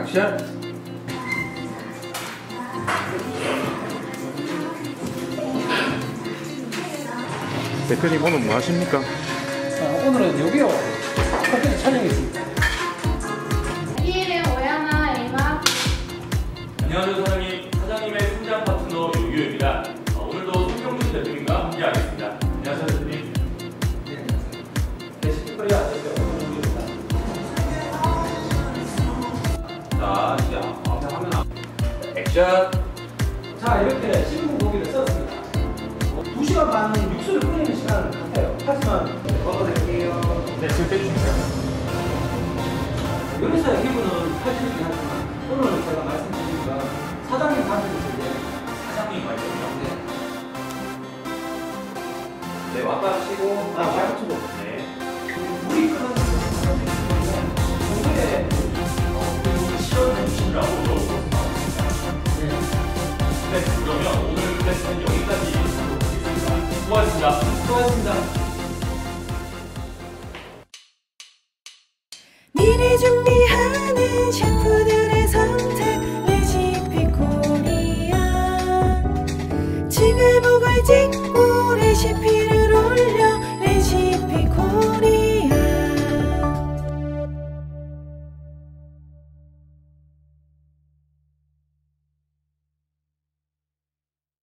액션! 대표님 오늘 뭐 하십니까? 아, 오늘은 여기요. 오야마 에마 안녕하세요 사장님. 사장님의 승장 파트너 요요입니다. 자 이제 화면 앞. 액션. 자, 이렇게 씹은 고기를 썼습니다. 어, 2시간 반은 육수를 끓이는 시간을 같아요. 하지만 먹어드릴게요. 네, 지금 빼주십시오. 요리사의 기분은 하시긴 하지만 오늘은 제가 말씀드린 건 사장님 관점에서 사장님 말씀이요. 네, 왔다 치고 아, 치고 네. 레슨은 여기까지 고맙습니다. 고맙습니다. 미리 준비하는 셰프들의 선택 레시피 코리아 지금 보고 찍고